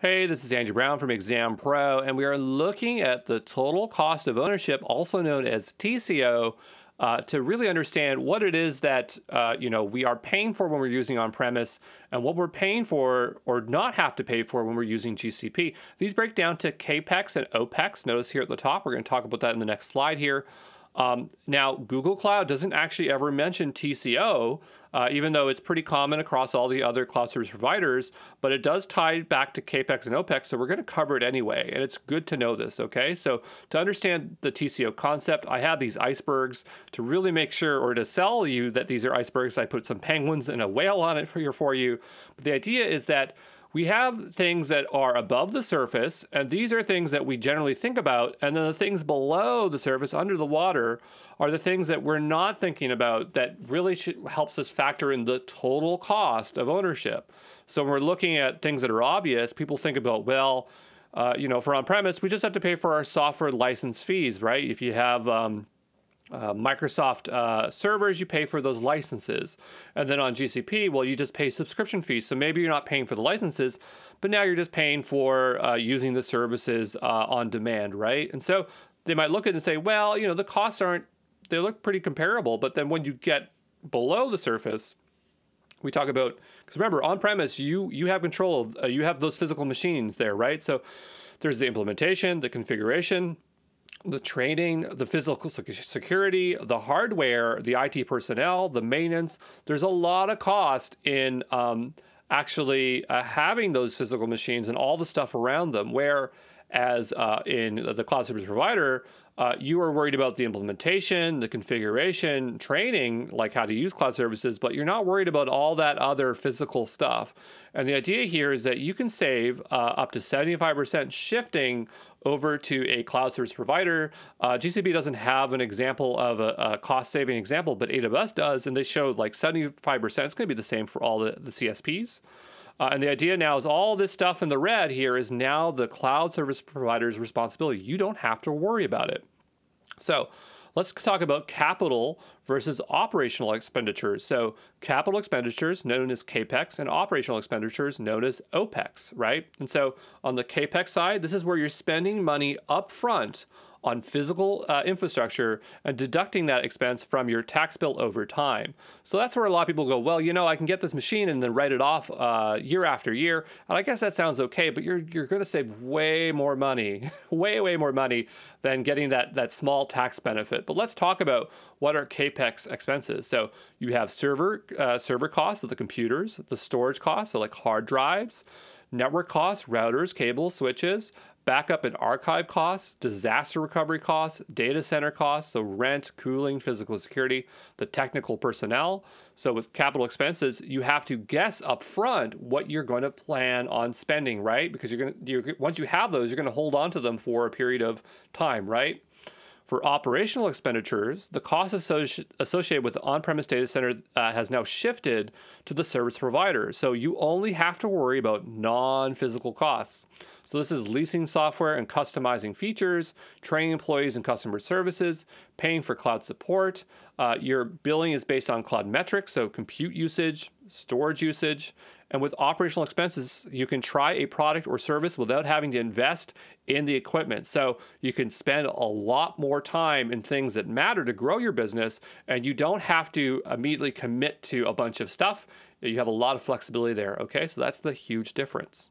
Hey, this is Andrew Brown from Exam Pro, and we are looking at the total cost of ownership, also known as TCO, uh, to really understand what it is that uh, you know we are paying for when we're using on-premise, and what we're paying for or not have to pay for when we're using GCP. These break down to CAPEX and OPEX. Notice here at the top, we're going to talk about that in the next slide here. Um, now, Google Cloud doesn't actually ever mention TCO, uh, even though it's pretty common across all the other cloud service providers, but it does tie back to CAPEX and OPEX, so we're going to cover it anyway, and it's good to know this, okay? So to understand the TCO concept, I have these icebergs to really make sure, or to sell you that these are icebergs, I put some penguins and a whale on it for. For you. But the idea is that we have things that are above the surface, and these are things that we generally think about. And then the things below the surface, under the water, are the things that we're not thinking about that really should, helps us factor in the total cost of ownership. So when we're looking at things that are obvious, people think about, well, uh, you know, for on premise, we just have to pay for our software license fees, right? If you have, um, uh, Microsoft uh, servers, you pay for those licenses. And then on GCP, well, you just pay subscription fees. So maybe you're not paying for the licenses, but now you're just paying for uh, using the services uh, on demand, right? And so they might look at it and say, well, you know, the costs aren't, they look pretty comparable. But then when you get below the surface, we talk about, because remember, on premise, you, you have control, uh, you have those physical machines there, right? So there's the implementation, the configuration, the training, the physical security, the hardware, the IT personnel, the maintenance. There's a lot of cost in um, actually uh, having those physical machines and all the stuff around them. Whereas uh, in the cloud service provider, uh, you are worried about the implementation, the configuration, training, like how to use cloud services, but you're not worried about all that other physical stuff. And the idea here is that you can save uh, up to 75% shifting over to a cloud service provider. Uh, GCP doesn't have an example of a, a, cost saving example, but AWS does, and they showed like 75%. It's going to be the same for all the, the CSPs. Uh, and the idea now is all this stuff in the red here is now the cloud service provider's responsibility. You don't have to worry about it. So let's talk about capital versus operational expenditures. So capital expenditures known as CAPEX and operational expenditures known as OPEX, right? And so on the CAPEX side, this is where you're spending money up front on physical uh, infrastructure and deducting that expense from your tax bill over time. So that's where a lot of people go, well, you know, I can get this machine and then write it off uh, year after year. And I guess that sounds okay, but you're, you're going to save way more money, way, way more money than getting that, that small tax benefit. But let's talk about what are CAPEX expenses. So you have server, uh, server costs of the computers, the storage costs, so like hard drives, network costs, routers, cables, switches, backup and archive costs, disaster recovery costs, data center costs, so rent, cooling, physical security, the technical personnel. So with capital expenses, you have to guess up front what you're going to plan on spending, right? Because you're going to once you have those, you're going to hold on to them for a period of time, right? For operational expenditures, the cost associ- associated with the on premise data center uh, has now shifted to the service provider. So you only have to worry about non physical costs. So this is leasing software and customizing features, training employees and customer services, paying for cloud support. Uh, your billing is based on cloud metrics, so compute usage, storage usage. And with operational expenses, you can try a product or service without having to invest in the equipment. So you can spend a lot more time in things that matter to grow your business, and you don't have to immediately commit to a bunch of stuff. You have a lot of flexibility there. Okay, so that's the huge difference.